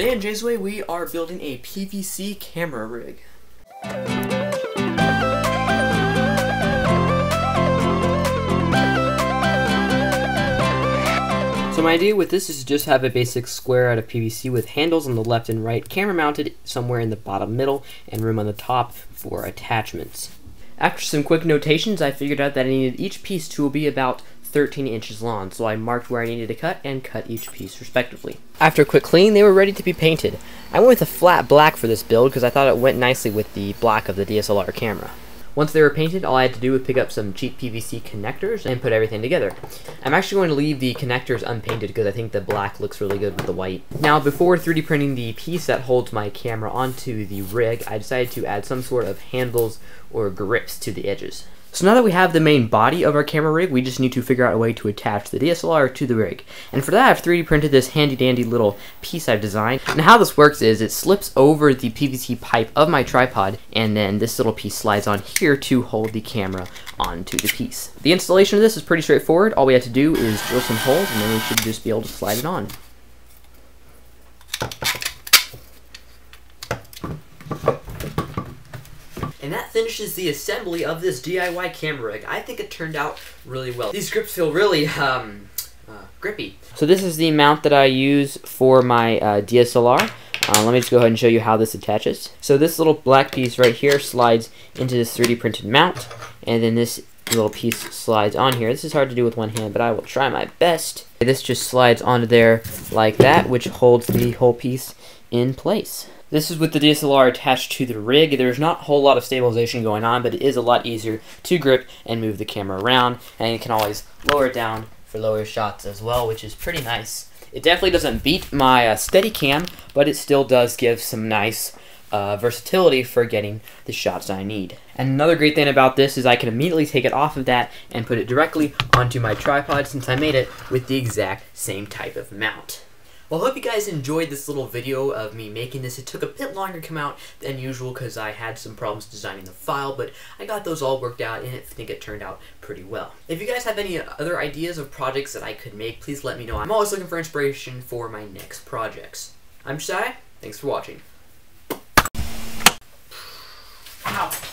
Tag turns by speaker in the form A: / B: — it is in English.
A: Today in Jay's Way, we are building a PVC camera rig. So my idea with this is to just have a basic square out of PVC with handles on the left and right, camera mounted somewhere in the bottom middle, and room on the top for attachments. After some quick notations, I figured out that I needed each piece to be about 13 inches long, so I marked where I needed to cut and cut each piece respectively. After a quick clean, they were ready to be painted. I went with a flat black for this build because I thought it went nicely with the black of the DSLR camera. Once they were painted, all I had to do was pick up some cheap PVC connectors and put everything together. I'm actually going to leave the connectors unpainted because I think the black looks really good with the white. Now, before 3D printing the piece that holds my camera onto the rig, I decided to add some sort of handles or grips to the edges. So now that we have the main body of our camera rig, we just need to figure out a way to attach the DSLR to the rig. And for that, I've 3D printed this handy dandy little piece I've designed. And how this works is it slips over the PVC pipe of my tripod, and then this little piece slides on here to hold the camera onto the piece. The installation of this is pretty straightforward. All we have to do is drill some holes, and then we should just be able to slide it on. And that finishes the assembly of this DIY camera rig. I think it turned out really well. These grips feel really, um, uh, grippy. So this is the mount that I use for my uh, DSLR. Uh, let me just go ahead and show you how this attaches. So this little black piece right here slides into this 3D printed mount, and then this little piece slides on here. This is hard to do with one hand, but I will try my best. This just slides onto there like that, which holds the whole piece in place. This is with the DSLR attached to the rig. There's not a whole lot of stabilization going on, but it is a lot easier to grip and move the camera around, and you can always lower it down for lower shots as well, which is pretty nice. It definitely doesn't beat my uh, Steadicam, but it still does give some nice uh, versatility for getting the shots I need. And another great thing about this is I can immediately take it off of that and put it directly onto my tripod since I made it with the exact same type of mount. Well, I hope you guys enjoyed this little video of me making this. It took a bit longer to come out than usual because I had some problems designing the file, but I got those all worked out and I think it turned out pretty well. If you guys have any other ideas of projects that I could make, please let me know. I'm always looking for inspiration for my next projects. I'm Shai. Thanks for watching. Tchau.